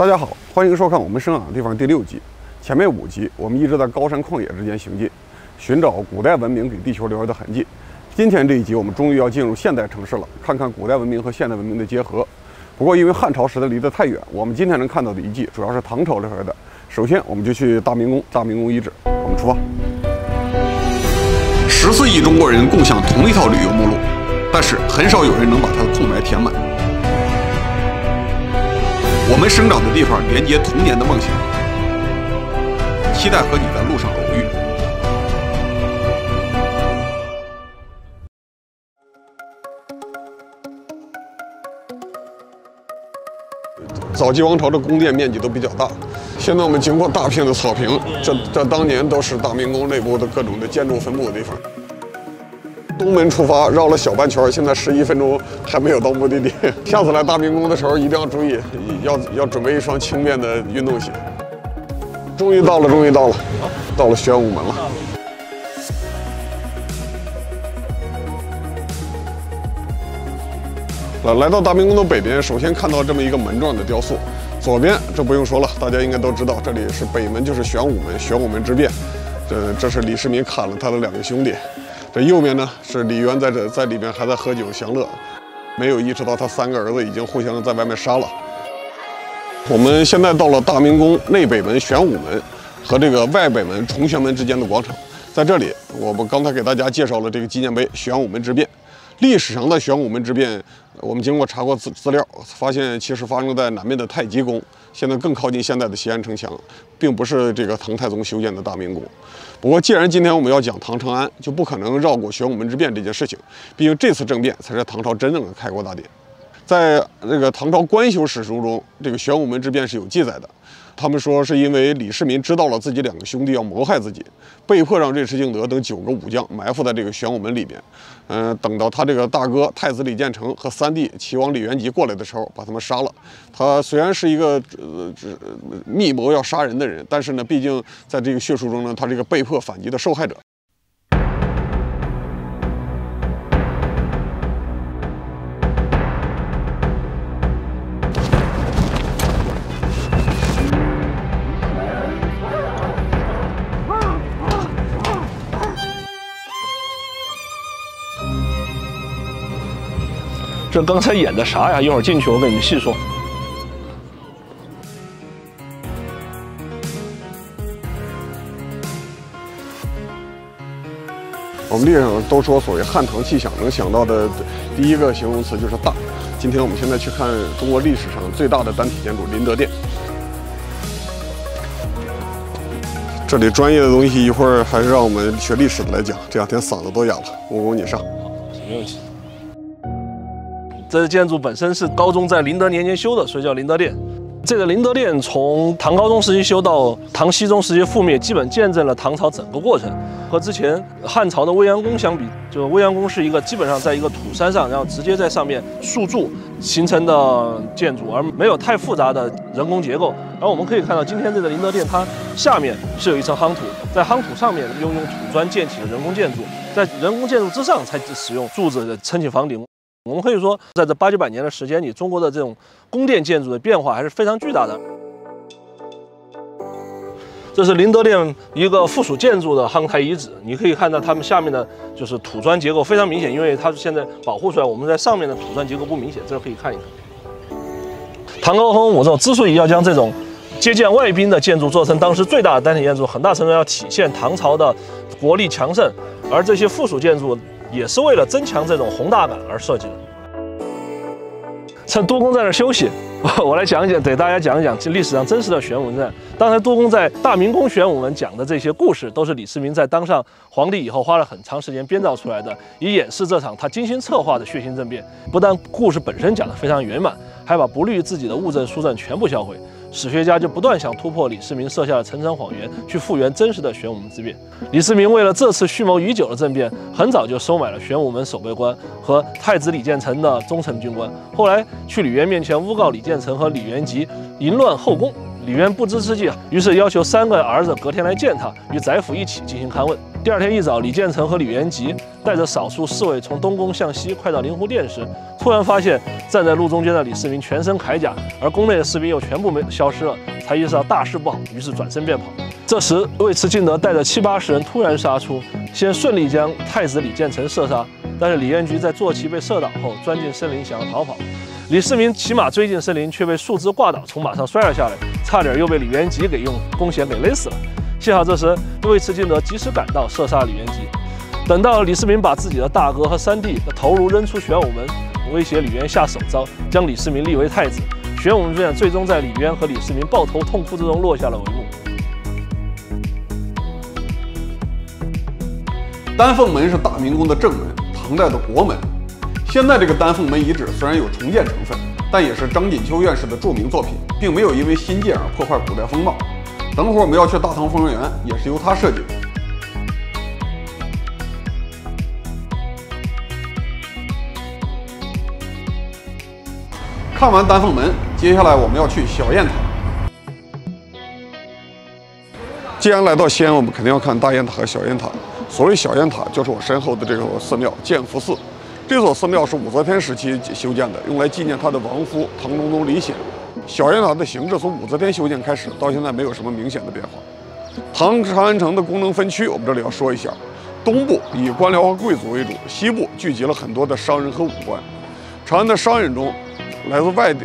大家好，欢迎收看我们生长的地方第六集。前面五集我们一直在高山旷野之间行进，寻找古代文明给地球留下的痕迹。今天这一集我们终于要进入现代城市了，看看古代文明和现代文明的结合。不过因为汉朝时代离得太远，我们今天能看到的遗迹主要是唐朝留下的。首先我们就去大明宫，大明宫遗址，我们出发。十四亿中国人共享同一套旅游目录，但是很少有人能把它的空白填满。我们生长的地方连接童年的梦想，期待和你在路上偶遇。早期王朝的宫殿面积都比较大，现在我们经过大片的草坪，这这当年都是大明宫内部的各种的建筑分布的地方。东门出发，绕了小半圈，现在十一分钟还没有到目的地。下次来大明宫的时候一定要注意，要要准备一双轻便的运动鞋。终于到了，终于到了，到了玄武门了。来来到大明宫的北边，首先看到这么一个门状的雕塑。左边这不用说了，大家应该都知道，这里是北门，就是玄武门，玄武门之变。这这是李世民砍了他的两个兄弟。这右边呢是李渊在这在里边还在喝酒享乐，没有意识到他三个儿子已经互相在外面杀了。我们现在到了大明宫内北门玄武门和这个外北门崇玄门之间的广场，在这里我们刚才给大家介绍了这个纪念碑玄武门之变。历史上的玄武门之变，我们经过查过资资料，发现其实发生在南面的太极宫，现在更靠近现在的西安城墙，并不是这个唐太宗修建的大明宫。不过，既然今天我们要讲唐长安，就不可能绕过玄武门之变这件事情。毕竟这次政变才是唐朝真正的开国大典。在这个唐朝官修史书中，这个玄武门之变是有记载的。他们说是因为李世民知道了自己两个兄弟要谋害自己，被迫让尉迟敬德等九个武将埋伏在这个玄武门里边。嗯，等到他这个大哥太子李建成和三弟齐王李元吉过来的时候，把他们杀了。他虽然是一个呃密谋要杀人的人，但是呢，毕竟在这个血书中呢，他这个被迫反击的受害者。这刚才演的啥呀？一会儿进去我给你们细说。我们历史上都说，所谓汉唐气象，能想到的第一个形容词就是大。今天我们现在去看中国历史上最大的单体建筑——麟德殿。这里专业的东西，一会儿还是让我们学历史的来讲。这两天嗓子都哑了，武功你上。好，没问题。这建筑本身是高宗在麟德年间修的，所以叫麟德殿。这个麟德殿从唐高宗时期修到唐僖宗时期覆灭，基本见证了唐朝整个过程。和之前汉朝的未央宫相比，就是未央宫是一个基本上在一个土山上，然后直接在上面竖柱形成的建筑，而没有太复杂的人工结构。而我们可以看到，今天这个麟德殿，它下面是有一层夯土，在夯土上面又用土砖建起了人工建筑，在人工建筑之上才使用柱子撑起房顶。我们可以说，在这八九百年的时间里，中国的这种宫殿建筑的变化还是非常巨大的。这是麟德殿一个附属建筑的夯台遗址，你可以看到它们下面的就是土砖结构非常明显，因为它现在保护出来，我们在上面的土砖结构不明显，这可以看一看。唐高宗武曌之所以要将这种接见外宾的建筑做成当时最大的单体建筑，很大程度要体现唐朝的国力强盛，而这些附属建筑。也是为了增强这种宏大感而设计的。趁多公在那休息，我来讲一讲，给大家讲一讲这历史上真实的玄武门阵。刚才多公在大明宫玄武门讲的这些故事，都是李世民在当上皇帝以后花了很长时间编造出来的，以掩饰这场他精心策划的血腥政变。不但故事本身讲得非常圆满，还把不利于自己的物证书证全部销毁。史学家就不断想突破李世民设下的层层谎言，去复原真实的玄武门之变。李世民为了这次蓄谋已久的政变，很早就收买了玄武门守备官和太子李建成的忠诚军官。后来去李渊面前诬告李建成和李元吉淫乱后宫，李渊不知之际啊，于是要求三个儿子隔天来见他，与宰辅一起进行勘问。第二天一早，李建成和李元吉带着少数侍卫从东宫向西快到灵湖殿时，突然发现站在路中间的李世民全身铠甲，而宫内的士兵又全部没消失了，才意识到大事不好，于是转身便跑。这时，尉迟敬德带着七八十人突然杀出，先顺利将太子李建成射杀，但是李元吉在坐骑被射倒后钻进森林想要逃跑，李世民骑马追进森林，却被树枝挂倒，从马上摔了下来，差点又被李元吉给用弓弦给勒死了。幸好这时尉迟敬德及时赶到，射杀李元吉。等到李世民把自己的大哥和三弟的头颅扔出玄武门，威胁李渊下手招，将李世民立为太子。玄武门之战最终在李渊和李世民抱头痛哭之中落下了帷幕。丹凤门是大明宫的正门，唐代的国门。现在这个丹凤门遗址虽然有重建成分，但也是张锦秋院士的著名作品，并没有因为新建而破坏古代风貌。等会儿我们要去大唐芙蓉园，也是由他设计的。看完丹凤门，接下来我们要去小雁塔。既然来到西安，我们肯定要看大雁塔和小雁塔。所谓小雁塔，就是我身后的这座寺庙建福寺。这座寺庙是武则天时期修建的，用来纪念她的亡夫唐中宗李显。小雁塔的形制从武则天修建开始到现在没有什么明显的变化。唐长安城的功能分区，我们这里要说一下：东部以官僚和贵族为主，西部聚集了很多的商人和武官。长安的商人中，来自外地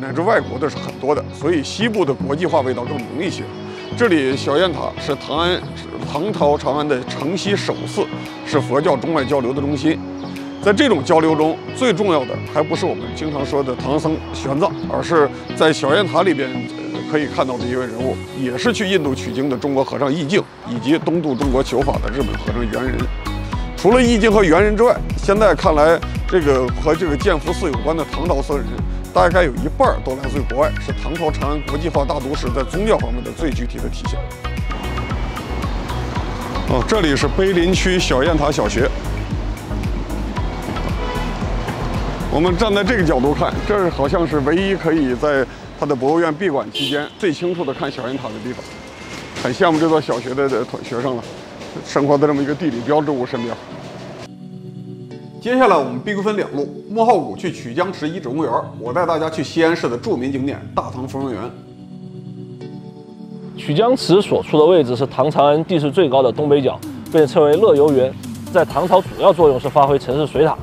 乃至外国的是很多的，所以西部的国际化味道更浓一些。这里小雁塔是唐安唐朝长安的城西首寺，是佛教中外交流的中心。在这种交流中，最重要的还不是我们经常说的唐僧玄奘，而是在小雁塔里边可以看到的一位人物，也是去印度取经的中国和尚义净，以及东渡中国求法的日本和尚猿人。除了义净和猿人之外，现在看来，这个和这个建福寺有关的唐朝僧人，大概有一半都来自于国外，是唐朝长安国际化大都市在宗教方面的最具体的体现。哦，这里是碑林区小雁塔小学。我们站在这个角度看，这儿好像是唯一可以在它的博物院闭馆期间最清楚的看小雁塔的地方。很羡慕这座小学的学生了，生活在这么一个地理标志物身边。接下来我们兵分两路，莫浩谷去曲江池遗址公园，我带大家去西安市的著名景点大唐芙蓉园。曲江池所处的位置是唐长安地势最高的东北角，被称为乐游原，在唐朝主要作用是发挥城市水塔。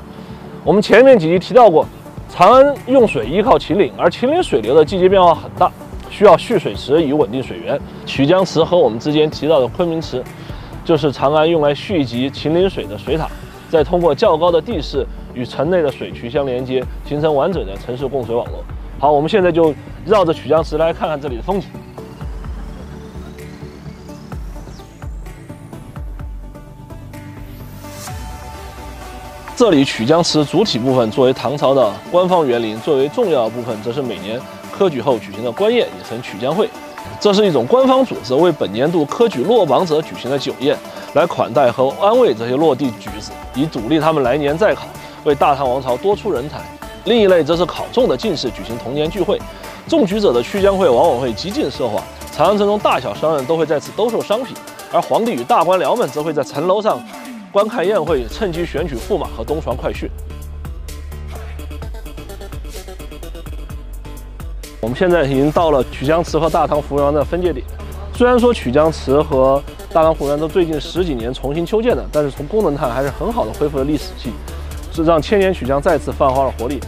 我们前面几集提到过，长安用水依靠秦岭，而秦岭水流的季节变化很大，需要蓄水池以稳定水源。曲江池和我们之前提到的昆明池，就是长安用来蓄积秦岭水的水塔，再通过较高的地势与城内的水渠相连接，形成完整的城市供水网络。好，我们现在就绕着曲江池来看看这里的风景。这里曲江池主体部分作为唐朝的官方园林，作为重要的部分，则是每年科举后举行的官宴，也称曲江会。这是一种官方组织为本年度科举落榜者举行的酒宴，来款待和安慰这些落地举子，以鼓励他们来年再考，为大唐王朝多出人才。另一类则是考中的进士举行同年聚会。中举者的曲江会往往会极尽奢华，长安城中大小商人都会在此兜售商品，而皇帝与大官僚们则会在城楼上。观看宴会，趁机选取驸马和东床快婿。我们现在已经到了曲江池和大唐芙蓉园的分界点。虽然说曲江池和大唐芙蓉园都最近十几年重新修建的，但是从功能看还是很好的恢复了历史气，是让千年曲江再次焕发了活力。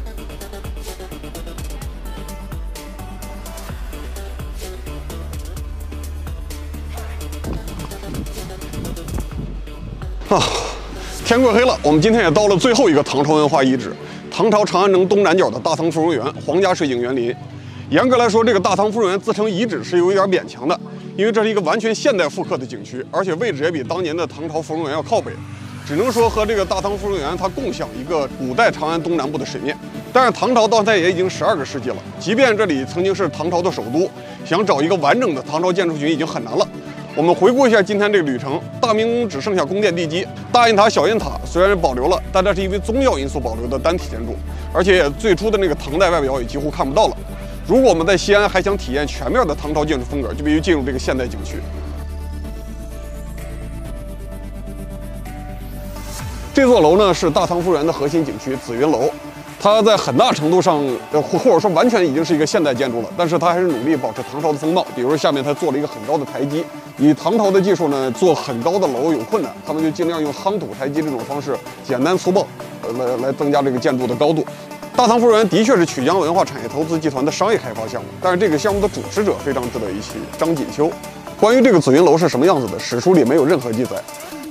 天快黑了，我们今天也到了最后一个唐朝文化遗址——唐朝长安城东南角的大唐芙蓉园皇家水景园林。严格来说，这个大唐芙蓉园自称遗址是有一点勉强的，因为这是一个完全现代复刻的景区，而且位置也比当年的唐朝芙蓉园要靠北，只能说和这个大唐芙蓉园它共享一个古代长安东南部的水面。但是唐朝到现在也已经十二个世纪了，即便这里曾经是唐朝的首都，想找一个完整的唐朝建筑群已经很难了。我们回顾一下今天这个旅程，大明宫只剩下宫殿地基，大雁塔、小雁塔虽然保留了，但这是因为宗教因素保留的单体建筑，而且最初的那个唐代外表也几乎看不到了。如果我们在西安还想体验全面的唐朝建筑风格，就必须进入这个现代景区。这座楼呢是大唐夫人的核心景区紫云楼，它在很大程度上，呃或或者说完全已经是一个现代建筑了，但是它还是努力保持唐朝的风貌。比如下面它做了一个很高的台基，以唐朝的技术呢，做很高的楼有困难，他们就尽量用夯土台基这种方式，简单粗暴，呃来来增加这个建筑的高度。大唐芙蓉园的确是曲江文化产业投资集团的商业开发项目，但是这个项目的主持者非常值得一提，张锦秋。关于这个紫云楼是什么样子的，史书里没有任何记载。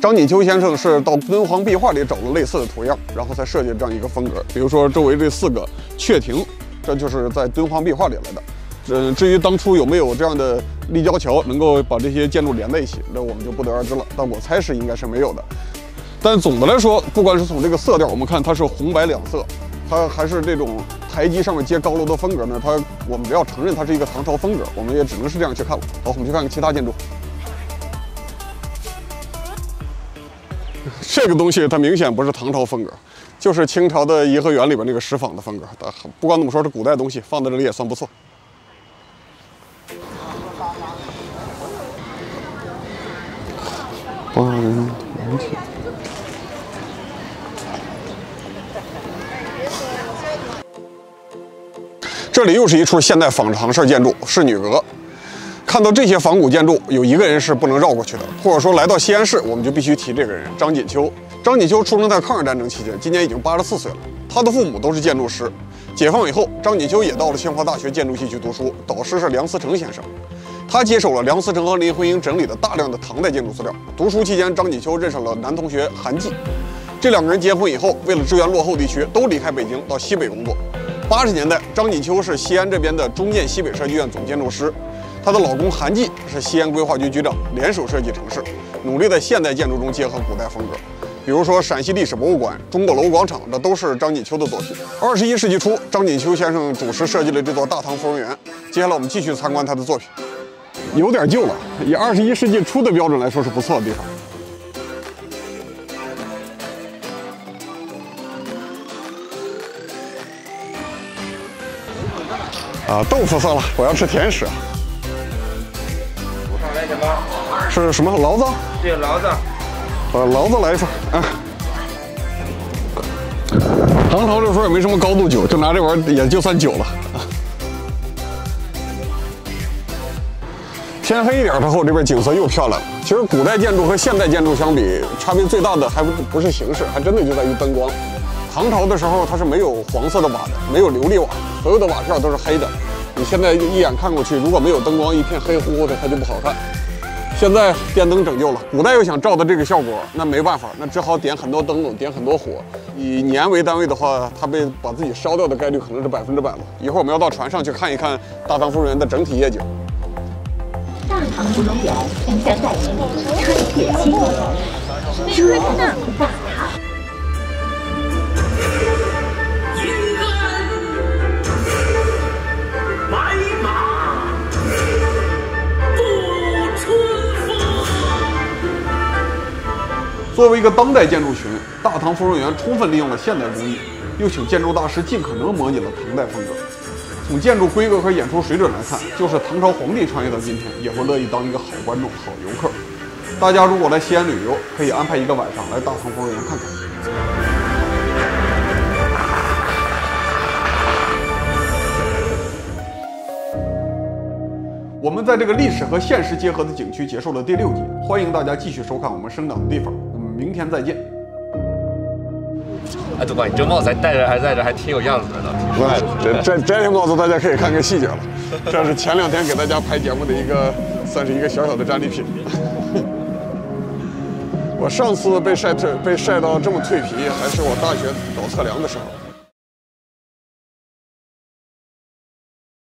张锦秋先生是到敦煌壁画里找了类似的图样，然后才设计这样一个风格。比如说周围这四个阙亭，这就是在敦煌壁画里来的。嗯，至于当初有没有这样的立交桥能够把这些建筑连在一起，那我们就不得而知了。但我猜是应该是没有的。但总的来说，不管是从这个色调，我们看它是红白两色，它还是这种台基上面接高楼的风格呢，它我们只要承认它是一个唐朝风格，我们也只能是这样去看了。好，我们去看看其他建筑。这个东西它明显不是唐朝风格，就是清朝的颐和园里边那个石坊的风格。它不管怎么说，是古代东西，放在这里也算不错。八人门体。这里又是一处现代仿唐式建筑，仕女阁。看到这些仿古建筑，有一个人是不能绕过去的，或者说来到西安市，我们就必须提这个人——张锦秋。张锦秋出生在抗日战争期间，今年已经八十四岁了。他的父母都是建筑师。解放以后，张锦秋也到了清华大学建筑系去读书，导师是梁思成先生。他接手了梁思成和林徽因整理的大量的唐代建筑资料。读书期间，张锦秋认识了男同学韩继。这两个人结婚以后，为了支援落后地区，都离开北京到西北工作。八十年代，张锦秋是西安这边的中建西北设计院总建筑师，她的老公韩继是西安规划局局长，联手设计城市，努力在现代建筑中结合古代风格。比如说陕西历史博物馆、钟鼓楼广场，这都是张锦秋的作品。二十一世纪初，张锦秋先生主持设计了这座大唐芙蓉园。接下来我们继续参观他的作品，有点旧了，以二十一世纪初的标准来说是不错的地方。啊，豆腐算了，我要吃甜食。是什么醪糟？对，醪糟。把，醪糟来一份啊。唐朝这时候也没什么高度酒，就拿这玩意儿也就算酒了。天黑一点之后，这边景色又漂亮了。其实古代建筑和现代建筑相比，差别最大的还不不是形式，还真的就在于灯光。唐朝的时候，它是没有黄色的瓦的，没有琉璃瓦，所有的瓦片都是黑的。你现在一眼看过去，如果没有灯光，一片黑乎乎的，它就不好看。现在电灯拯救了，古代要想照的这个效果，那没办法，那只好点很多灯笼，点很多火。以年为单位的话，它被把自己烧掉的概率可能是百分之百了。一会儿我们要到船上去看一看大唐芙蓉园的整体夜景。大唐芙蓉园现在代名春夜清明，车大大作为一个当代建筑群，大唐芙蓉园充分利用了现代工艺，又请建筑大师尽可能模拟了唐代风格。从建筑规格和演出水准来看，就是唐朝皇帝穿越到今天，也会乐意当一个好观众、好游客。大家如果来西安旅游，可以安排一个晚上来大唐芙蓉园看看。我们在这个历史和现实结合的景区结束了第六集，欢迎大家继续收看我们生长的地方。明天再见。哎，对吧，你这帽子还戴着，还戴着，还挺有样子的。哎，这摘摘下帽子，大家可以看看细节了。这是前两天给大家拍节目的一个，算是一个小小的战利品。我上次被晒退，被晒到这么蜕皮，还是我大学搞测量的时候。